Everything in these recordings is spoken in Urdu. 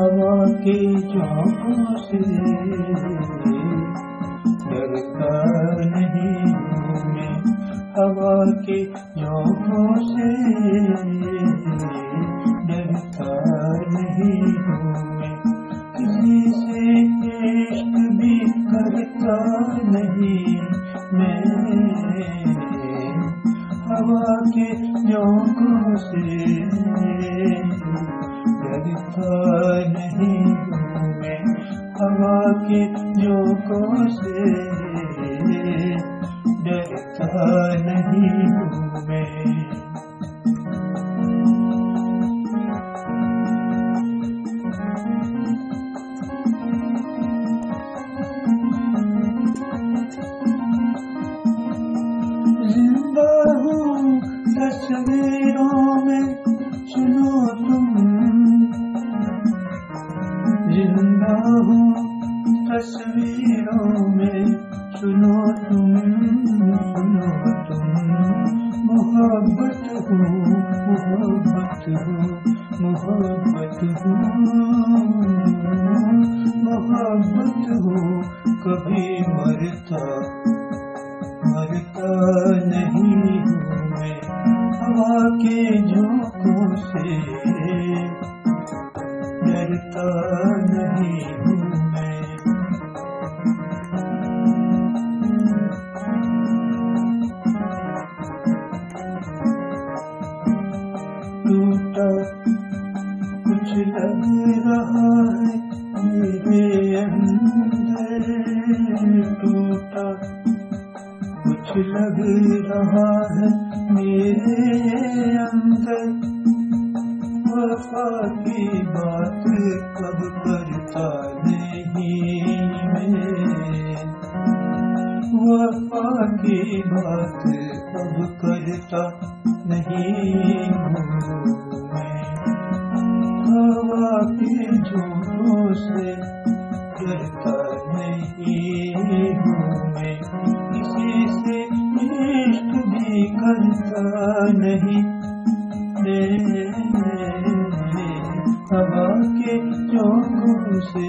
ہوا کے چوکوں سے ڈرتا نہیں میں ہوا کے چوکوں سے ڈرتا نہیں ہوں میں کسی سے عشق بھی کرتا نہیں۔ میں ہوا کے جوکوں سے ڈرتا نہیں ہوں میں ہوا کے جوکوں سے ڈرتا تصویروں میں سنو تم سنو تم۔ محبت ہو محبت ہو محبت ہو۔ محبت ہو، کبھی مرتا مرتا نہیں ہوں میں۔ ہوا کے جھونکوں سے ڈرتا نہیں ہوں میں۔ لگ رہا ہے میرے اندر وفا کی بات کب کرتا نہیں میں۔ وفا کی بات کب کرتا نہیں ہوں ہوا کے جھوٹوں سے کرتا نہیں ہوں میں کسی سے عشق بھی کرتا نہیں۔ میں ہوا کے چوکوں سے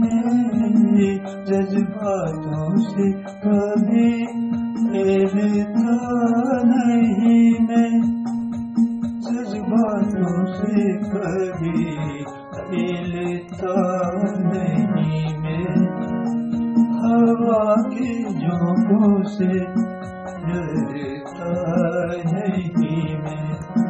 پر جذباتوں سے کبھی کھیلتا نہیں میں۔ جذباتوں سے کبھی کھیلتا نہیں میں۔ ہوا کے جھونکوں سے ڈرتا نہیں میں۔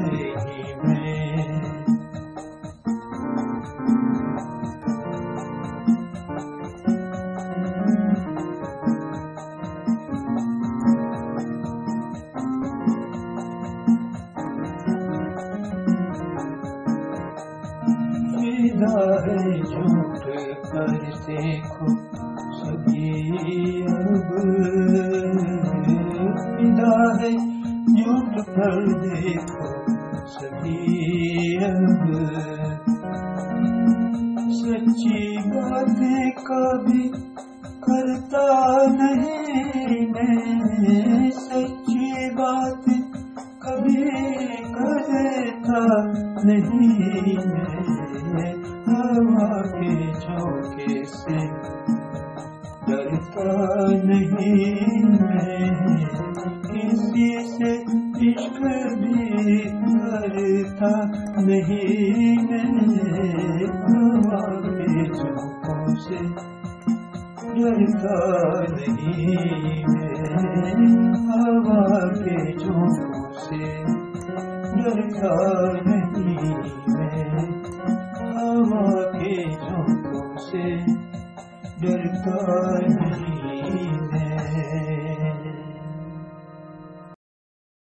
ہے جھوٹ دیکھو سبھی اب فدا ہے جھوٹ دیکھو اب سچی باتیں کبھی کرتا نہیں میں سچی بات کبھی کرتا نہیں میں ہوا کے جھونکے سے ڈرتا نہیں میں کسی سے عشق کبھی کرتا نہیں میں ہوا کے جھونکوں سے ڈرتا نہیں میں ہوا کے جھونکوں سے ڈرتا نہیں میں ہوا کے جھونکوں سے ڈرتا نہیں